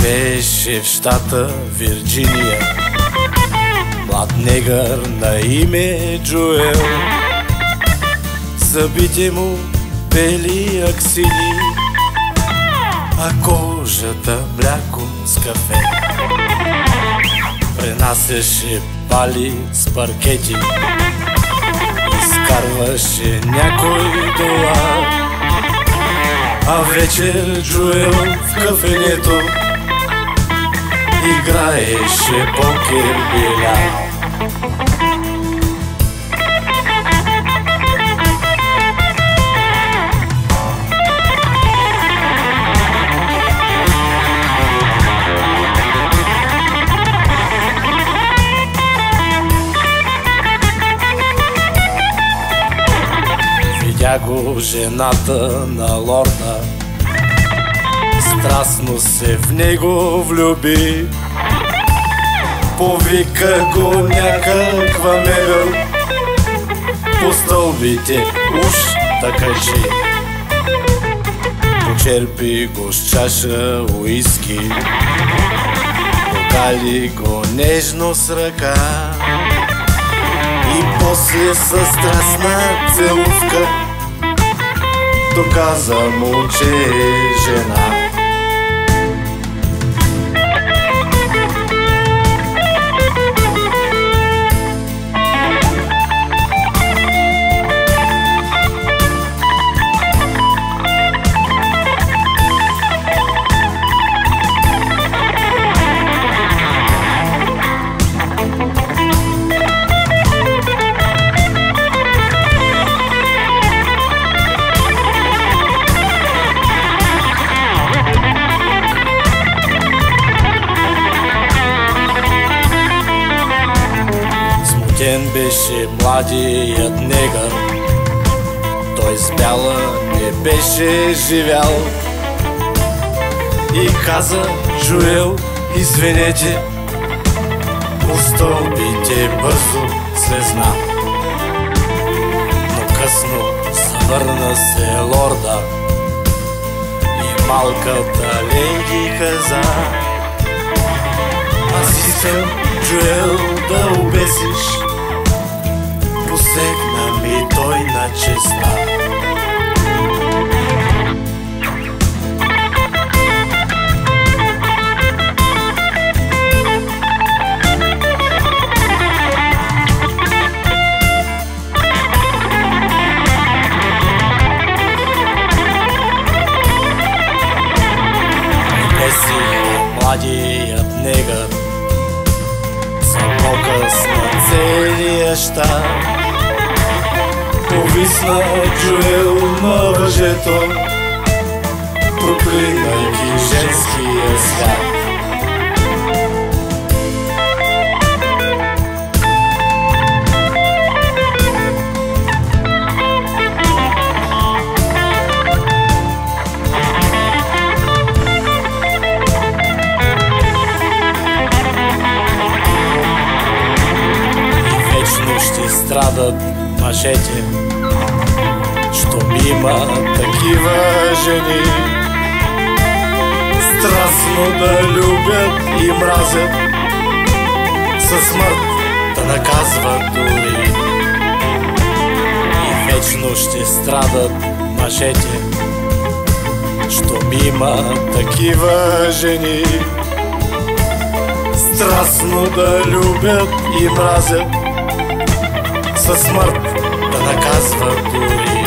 Живееше в щата Вирджиния. Млад негър на име Джоел Зъбите му бели аксини А кожата мляко с кафе. Пренасяше пали с паркети Изкарваше някой долар. А вечер Джоел в кафенето Играеше покер биляр Видя го жената на лорда Страстно се в него влюби. Повика го някаква мебел. По стълбите уж да качи Почерпи го с чаша уиски. Покали го нежно с ръка. И после със страстна целувка Доказа му, че е жена беше младият негър. Той с бяла не беше живял. И каза Жуел, извинете По стълбите бързо слезна Но късно завърна се лорда И малката леди каза Аз искам Джуел да обесиш Посегна ми той на честа. Младият негър За показ на целия щат Повисна Джуел на въжето. Проклинайки женския свят. Страдат мъжете Щом има такива жени. Страстно да любят и мразят Със смърт да наказват дори И вечно ще страдат мъжете Щом има такива жени. Страстно да любят и мразят Със смърт да наказват дори